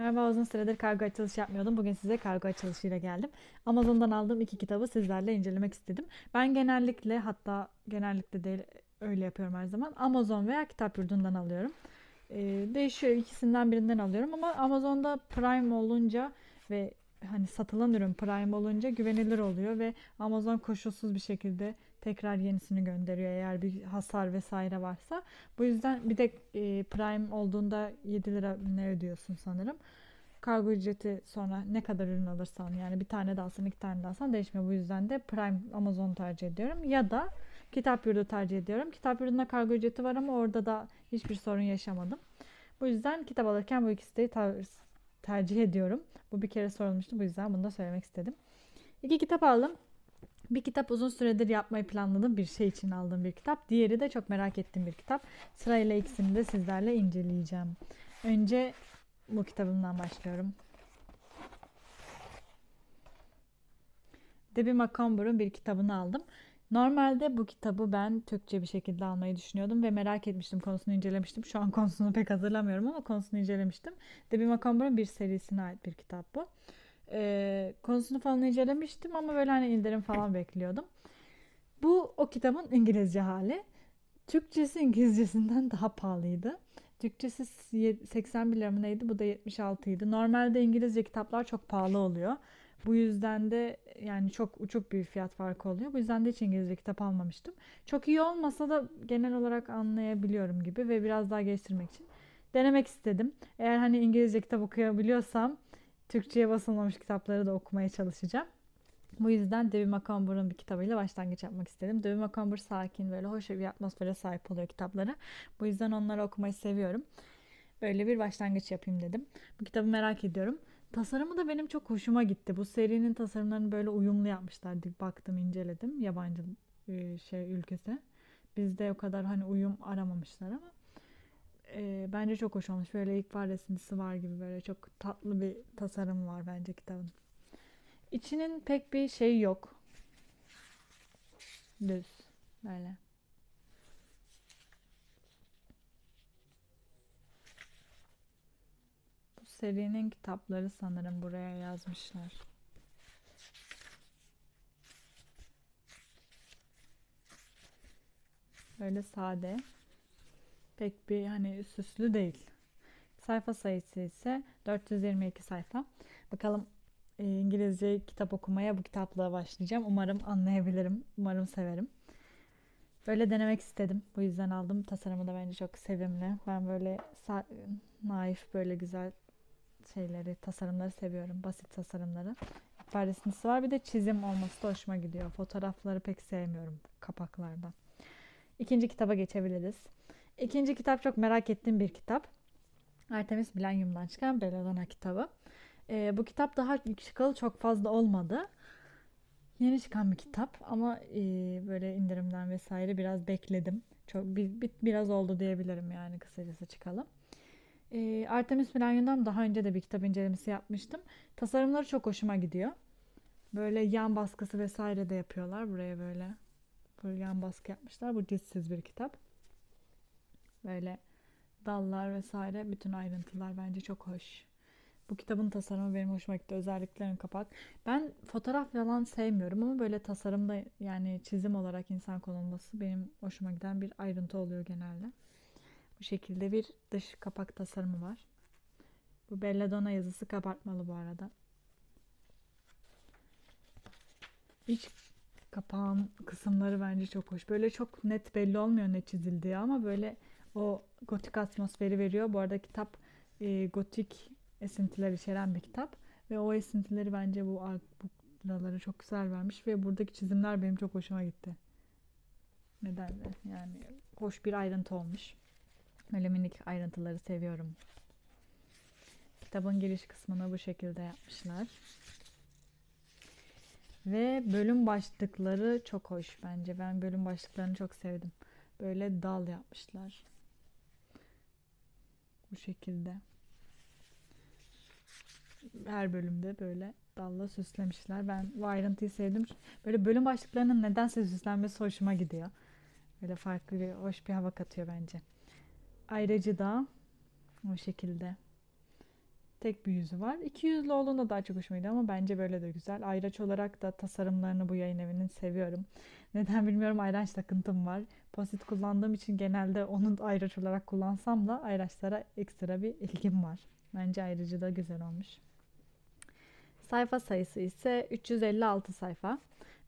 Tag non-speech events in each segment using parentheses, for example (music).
Merhaba uzun süredir kargo açılışı yapmıyordum. Bugün size kargo açılışıyla geldim. Amazon'dan aldığım iki kitabı sizlerle incelemek istedim. Ben genellikle hatta genellikle değil öyle yapıyorum her zaman. Amazon veya kitap yurdundan alıyorum. Ee, değişiyor ikisinden birinden alıyorum ama Amazon'da Prime olunca ve hani satılan ürün Prime olunca güvenilir oluyor ve Amazon koşulsuz bir şekilde tekrar yenisini gönderiyor eğer bir hasar vesaire varsa. Bu yüzden bir de e, Prime olduğunda 7 lira ne ödüyorsun sanırım. Kargo ücreti sonra ne kadar ürün alırsan yani bir tane de alsan iki tane de alsan değişmiyor. Bu yüzden de Prime Amazon tercih ediyorum. Ya da Kitap Yurdu tercih ediyorum. Kitap Yurdu'nda kargo ücreti var ama orada da hiçbir sorun yaşamadım. Bu yüzden kitap alırken bu ikisi de ter- tercih ediyorum. Bu bir kere sorulmuştu. Bu yüzden bunu da söylemek istedim. İki kitap aldım. Bir kitap uzun süredir yapmayı planladığım bir şey için aldığım bir kitap. Diğeri de çok merak ettiğim bir kitap. Sırayla ikisini de sizlerle inceleyeceğim. Önce bu kitabımdan başlıyorum. Debbie McComber'ın bir kitabını aldım. Normalde bu kitabı ben Türkçe bir şekilde almayı düşünüyordum ve merak etmiştim konusunu incelemiştim. Şu an konusunu pek hazırlamıyorum ama konusunu incelemiştim. Debbie McComber'ın bir serisine ait bir kitap bu. Ee, konusunu falan incelemiştim ama böyle hani indirim falan bekliyordum. Bu o kitabın İngilizce hali. Türkçesi İngilizcesinden daha pahalıydı. Türkçesi 81 lira mı neydi? Bu da 76 idi. Normalde İngilizce kitaplar çok pahalı oluyor. Bu yüzden de yani çok uçuk bir fiyat farkı oluyor. Bu yüzden de hiç İngilizce kitap almamıştım. Çok iyi olmasa da genel olarak anlayabiliyorum gibi ve biraz daha geliştirmek için denemek istedim. Eğer hani İngilizce kitap okuyabiliyorsam Türkçe'ye basılmamış kitapları da okumaya çalışacağım. Bu yüzden Debbie McComber'ın bir kitabıyla başlangıç yapmak istedim. Debbie McComber sakin böyle hoş bir atmosfere sahip oluyor kitapları. Bu yüzden onları okumayı seviyorum. Böyle bir başlangıç yapayım dedim. Bu kitabı merak ediyorum. Tasarımı da benim çok hoşuma gitti. Bu serinin tasarımlarını böyle uyumlu yapmışlar. Baktım, inceledim yabancı e, şey ülkesi. Bizde o kadar hani uyum aramamışlar ama e, bence çok hoş olmuş. Böyle ilk var esintisi var gibi böyle çok tatlı bir tasarım var bence kitabın. İçinin pek bir şey yok. Düz. Böyle. Serinin kitapları sanırım buraya yazmışlar. Böyle sade. Pek bir hani süslü değil. Sayfa sayısı ise 422 sayfa. Bakalım e, İngilizce kitap okumaya bu kitapla başlayacağım. Umarım anlayabilirim. Umarım severim. Böyle denemek istedim. Bu yüzden aldım. Tasarımı da bence çok sevimli. Ben böyle naif böyle güzel şeyleri, tasarımları seviyorum. Basit tasarımları. İfaresindisi var. Bir de çizim olması da hoşuma gidiyor. Fotoğrafları pek sevmiyorum kapaklarda. İkinci kitaba geçebiliriz. İkinci kitap çok merak ettiğim bir kitap. Artemis Milenyum'dan çıkan Belladonna kitabı. E, bu kitap daha çıkalı çok fazla olmadı. Yeni çıkan bir kitap ama e, böyle indirimden vesaire biraz bekledim. Çok bir, bir, biraz oldu diyebilirim yani kısacası çıkalım. E, Artemis Milenyum'dan daha önce de bir kitap incelemesi yapmıştım. Tasarımları çok hoşuma gidiyor. Böyle yan baskısı vesaire de yapıyorlar buraya böyle. Böyle yan baskı yapmışlar. Bu dizsiz bir kitap. Böyle dallar vesaire bütün ayrıntılar bence çok hoş. Bu kitabın tasarımı benim hoşuma gitti. Özellikle ön kapak. Ben fotoğraf falan sevmiyorum ama böyle tasarımda yani çizim olarak insan konulması benim hoşuma giden bir ayrıntı oluyor genelde. Bu şekilde bir dış kapak tasarımı var. Bu Belladonna yazısı kabartmalı bu arada. İç kapağın kısımları bence çok hoş. Böyle çok net belli olmuyor ne çizildiği ama böyle o gotik atmosferi veriyor. Bu arada kitap e, gotik esintiler içeren bir kitap ve o esintileri bence bu buraları çok güzel vermiş ve buradaki çizimler benim çok hoşuma gitti. Neden de yani hoş bir ayrıntı olmuş. Öyle minik ayrıntıları seviyorum. Kitabın giriş kısmını bu şekilde yapmışlar. Ve bölüm başlıkları çok hoş bence. Ben bölüm başlıklarını çok sevdim. Böyle dal yapmışlar. Bu şekilde. Her bölümde böyle dalla süslemişler. Ben bu ayrıntıyı sevdim. Böyle bölüm başlıklarının nedense süslenmesi hoşuma gidiyor. Böyle farklı bir, hoş bir hava katıyor bence. Ayrıcı da o şekilde. Tek bir yüzü var. İki yüzlü olduğunda daha çok hoşuma gidiyor ama bence böyle de güzel. Ayraç olarak da tasarımlarını bu yayın evinin seviyorum. (laughs) Neden bilmiyorum ayraç takıntım var. Posit kullandığım için genelde onu ayraç olarak kullansam da ayraçlara ekstra bir ilgim var. Bence ayrıcı da güzel olmuş. Sayfa sayısı ise 356 sayfa.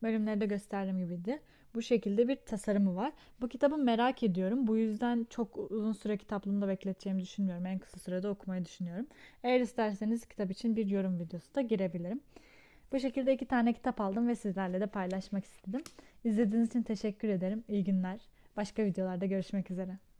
Bölümlerde gösterdiğim gibiydi. Bu şekilde bir tasarımı var. Bu kitabı merak ediyorum. Bu yüzden çok uzun süre kitaplığımda bekleteceğimi düşünmüyorum. En kısa sürede okumayı düşünüyorum. Eğer isterseniz kitap için bir yorum videosu da girebilirim. Bu şekilde iki tane kitap aldım ve sizlerle de paylaşmak istedim. İzlediğiniz için teşekkür ederim. İyi günler. Başka videolarda görüşmek üzere.